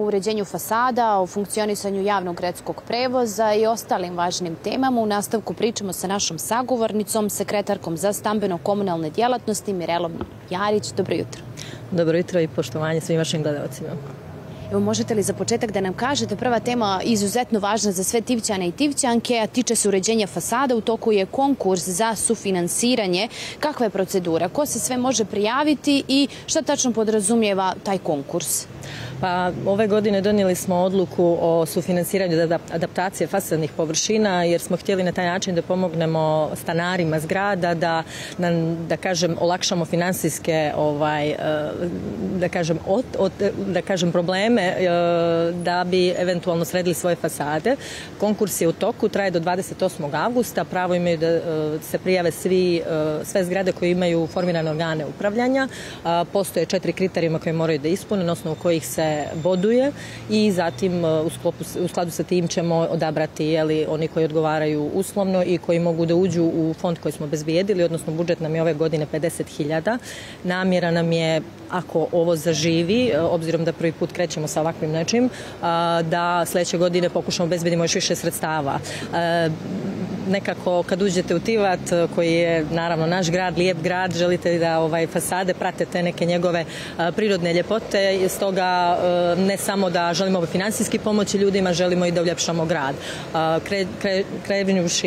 o uređenju fasada, o funkcionisanju javnog gradskog prevoza i ostalim važnim temama. U nastavku pričamo sa našom sagovornicom, sekretarkom za stambeno-komunalne djelatnosti Mirelom Jarić. Dobro jutro. Dobro jutro i poštovanje svim vašim gledalcima. Evo, možete li za početak da nam kažete prva tema izuzetno važna za sve Tivćane i Tivćanke, a tiče se uređenja fasada. U toku je konkurs za sufinansiranje. Kakva je procedura? Ko se sve može prijaviti i šta tačno podrazumijeva taj konkurs? Pa ove godine donijeli smo odluku o sufinansiranju adaptacije fasadnih površina jer smo htjeli na taj način da pomognemo stanarima zgrada da da kažem olakšamo financijske ovaj e, da kažem da kažem probleme e, da bi eventualno sredili svoje fasade. Konkurs je u toku, traje do 28. augusta, pravo imaju da e, se prijave svi sve zgrade koje imaju formirane organe upravljanja. Postoje četiri kriterijuma koje moraju da ispune na osnovu kojih se boduje i zatim e, u, u skladu sa tim ćemo odabrati jeli, oni koji odgovaraju uslovno i koji mogu da uđu u fond koji smo bezbijedili, odnosno budžet nam je ove godine 50.000. Namjera nam je ako ovo zaživi, e, obzirom da prvi put krećemo sa ovakvim nečim, da sljedeće godine pokušamo bezbedimo još više sredstava. Nekako kad uđete u Tivat koji je naravno naš grad, lijep grad, želite da ovaj fasade prate te neke njegove prirodne ljepote, stoga ne samo da želimo financijski pomoći ljudima, želimo i da uljepšamo grad. Kre,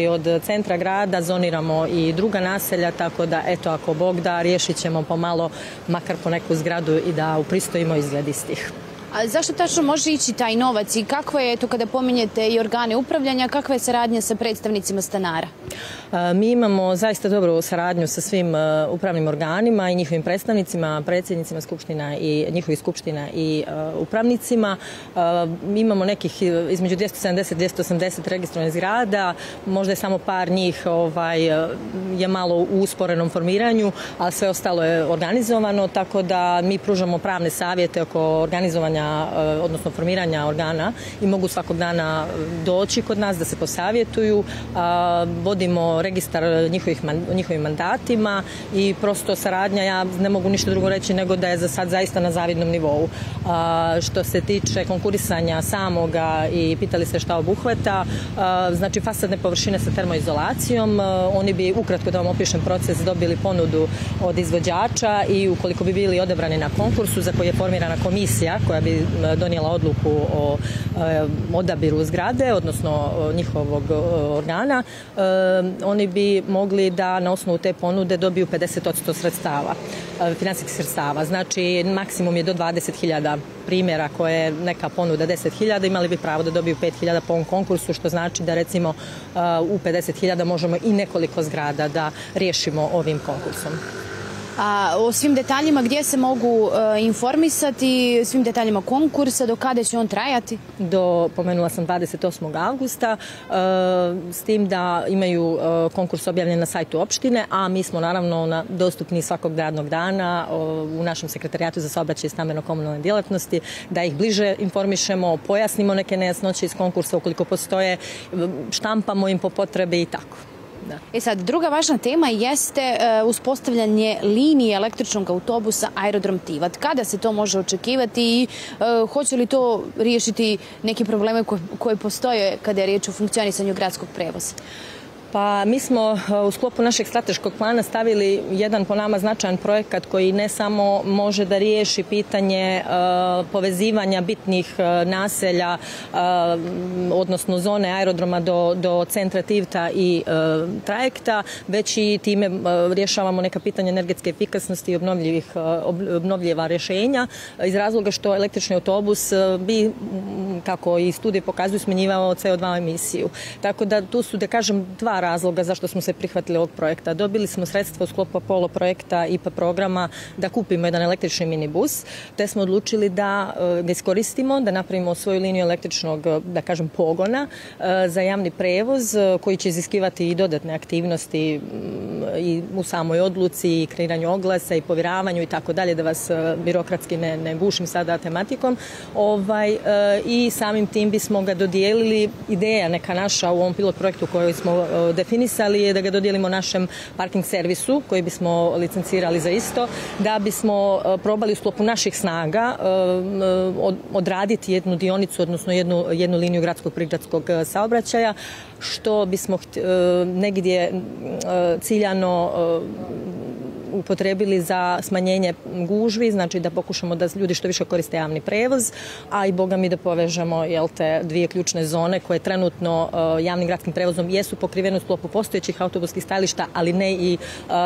od centra grada zoniramo i druga naselja, tako da eto ako Bog da riješit ćemo pomalo makar po neku zgradu i da upristojimo izgled istih. A zašto tačno može ići taj novac i kakva je to kada pominjete i organe upravljanja, kakva je saradnja sa predstavnicima stanara? Mi imamo zaista dobru saradnju sa svim e, upravnim organima i njihovim predstavnicima, predsjednicima skupština i njihovih skupština i e, upravnicima. Mi imamo nekih između 270 280 registrovanih zgrada, možda je samo par njih ovaj, je malo u usporenom formiranju, a sve ostalo je organizovano, tako da mi pružamo pravne savjete oko organizovanja, e, odnosno formiranja organa i mogu svakog dana doći kod nas da se posavjetuju. Vodimo registar njihovih, njihovim mandatima i prosto saradnja, ja ne mogu ništa drugo reći nego da je za sad zaista na zavidnom nivou. što se tiče konkurisanja samoga i pitali se šta obuhvata, znači fasadne površine sa termoizolacijom, oni bi ukratko da vam opišem proces dobili ponudu od izvođača i ukoliko bi bili odebrani na konkursu za koji je formirana komisija koja bi donijela odluku o odabiru zgrade, odnosno njihovog organa, oni bi mogli da na osnovu te ponude dobiju 50% sredstava, e, financijskih sredstava. Znači maksimum je do 20.000 primjera koje je neka ponuda 10.000, imali bi pravo da dobiju 5.000 po ovom konkursu, što znači da recimo e, u 50.000 možemo i nekoliko zgrada da riješimo ovim konkursom. A, o svim detaljima gdje se mogu e, informisati, svim detaljima konkursa, do kada će on trajati? Do, pomenula sam 28. augusta, e, s tim da imaju e, konkurs objavljen na sajtu opštine, a mi smo naravno na, dostupni svakog radnog dana u našem sekretarijatu za saobraćaj i stambeno komunalne djelatnosti, da ih bliže informišemo, pojasnimo neke nejasnoće iz konkursa ukoliko postoje, štampamo im po potrebi i tako. E sad, druga važna tema jeste e, uspostavljanje linije električnog autobusa Aerodrom Tivat. Kada se to može očekivati i e, hoće li to riješiti neke probleme koje postoje kada je riječ o funkcionisanju gradskog prevoza? Pa mi smo e, u sklopu našeg strateškog plana stavili jedan po nama značajan projekat koji ne samo može da riješi pitanje e, povezivanja bitnih e, naselja, odnosno zone aerodroma do, do centra Tivta i trajekta, već i time rješavamo neka pitanja energetske efikasnosti i obnovljiva rješenja iz razloga što električni autobus bi, kako i studije pokazuju, smanjivao CO2 emisiju. Tako da tu su, da kažem, dva razloga zašto smo se prihvatili ovog projekta. Dobili smo sredstva u sklopu Apollo projekta IPA programa da kupimo jedan električni minibus, te smo odlučili da e, ga iskoristimo, da napravimo svoju liniju električnog, da kažem, pogona e, za javni prevoz koji će iziskivati i dodatne aktivnosti i u samoj odluci i kreiranju oglasa i povjeravanju i tako dalje, da vas birokratski ne, ne gušim sada tematikom. Ovaj, I samim tim bismo ga dodijelili, ideja neka naša u ovom pilot projektu koji smo definisali je da ga dodijelimo našem parking servisu koji bismo licencirali za isto, da bismo probali u sklopu naših snaga odraditi jednu dionicu, odnosno jednu, jednu liniju gradskog prigradskog saobraćaja, što bismo negdje ciljano upotrebili za smanjenje gužvi, znači da pokušamo da ljudi što više koriste javni prevoz, a i boga mi da povežemo jel te dvije ključne zone koje trenutno javnim gradskim prevozom jesu pokrivene u sklopu postojećih autobuskih stajališta, ali ne i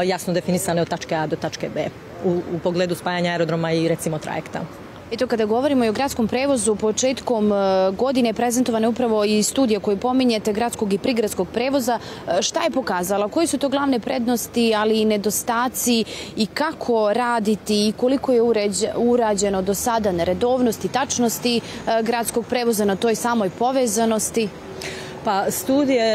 jasno definisane od tačke A do tačke B u, u pogledu spajanja aerodroma i recimo trajekta. Eto, kada govorimo i o gradskom prevozu, početkom e, godine prezentovane upravo i studija koju pominjete gradskog i prigradskog prevoza. E, šta je pokazala? Koji su to glavne prednosti, ali i nedostaci i kako raditi i koliko je urađeno do sada na redovnosti, tačnosti e, gradskog prevoza na toj samoj povezanosti? Pa studije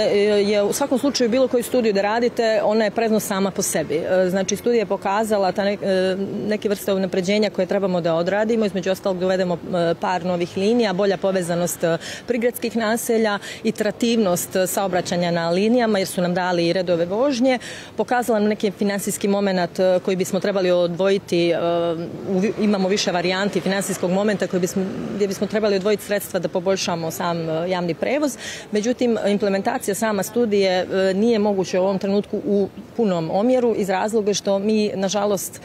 je u svakom slučaju bilo koju studiju da radite, ona je prednost sama po sebi. E, znači studija je pokazala ta e, neke vrste unapređenja koje trebamo da odradimo, između ostalog dovedemo e, par novih linija, bolja povezanost prigradskih naselja, iterativnost saobraćanja na linijama jer su nam dali i redove vožnje, pokazala nam neki finansijski moment koji bismo trebali odvojiti, imamo više varijanti finansijskog momenta koji bismo, gdje bismo trebali odvojiti sredstva da poboljšamo sam javni prevoz. Međutim, Međutim, implementacija sama studije e, nije moguće u ovom trenutku u punom omjeru iz razloga što mi, nažalost,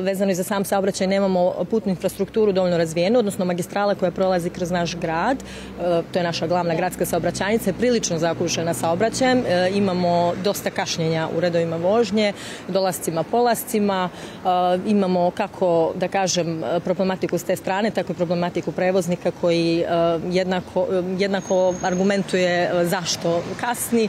vezano i za sam saobraćaj nemamo putnu infrastrukturu dovoljno razvijenu, odnosno magistrala koja prolazi kroz naš grad, to je naša glavna gradska saobraćajnica, je prilično zakušena saobraćajem, imamo dosta kašnjenja u redovima vožnje, dolascima, polascima, imamo kako, da kažem, problematiku s te strane, tako i problematiku prevoznika koji jednako, jednako argumentuje zašto kasni,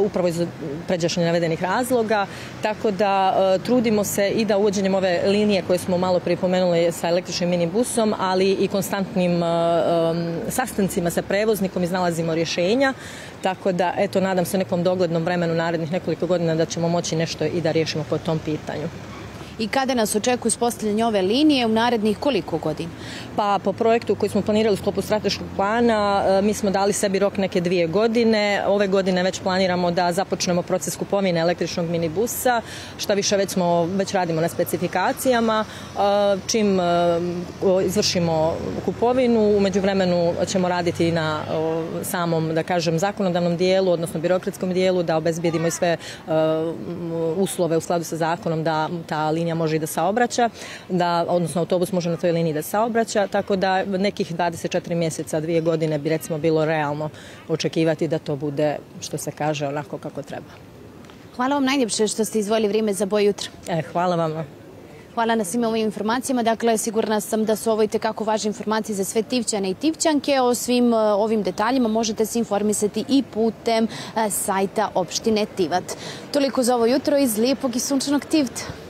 upravo iz pređašnje navedenih razloga, tako da trudimo se i da uvođenjem ove linije koje smo malo prije pomenuli sa električnim minibusom, ali i konstantnim um, sastancima sa prevoznikom iznalazimo rješenja. Tako da, eto, nadam se nekom doglednom vremenu narednih nekoliko godina da ćemo moći nešto i da riješimo po tom pitanju i kada nas očekuje uspostavljanje ove linije u narednih koliko godina? Pa po projektu koji smo planirali u sklopu strateškog plana e, mi smo dali sebi rok neke dvije godine. Ove godine već planiramo da započnemo proces kupovine električnog minibusa, šta više već smo već radimo na specifikacijama. E, čim e, izvršimo kupovinu, u međuvremenu ćemo raditi na samom, da kažem, zakonodavnom dijelu, odnosno birokratskom dijelu, da obezbijedimo i sve uslove u skladu sa zakonom da ta linija linija može i da saobraća, da, odnosno autobus može na toj liniji da saobraća, tako da nekih 24 mjeseca, dvije godine bi recimo bilo realno očekivati da to bude, što se kaže, onako kako treba. Hvala vam najljepše što ste izvojili vrijeme za boj jutra. E, hvala vam. Hvala na svim ovim informacijama. Dakle, sigurna sam da su ovo i tekako važne informacije za sve Tivćane i Tivćanke. O svim e, ovim detaljima možete se informisati i putem e, sajta opštine Tivat. Toliko za ovo jutro iz lijepog i sunčanog Tivta.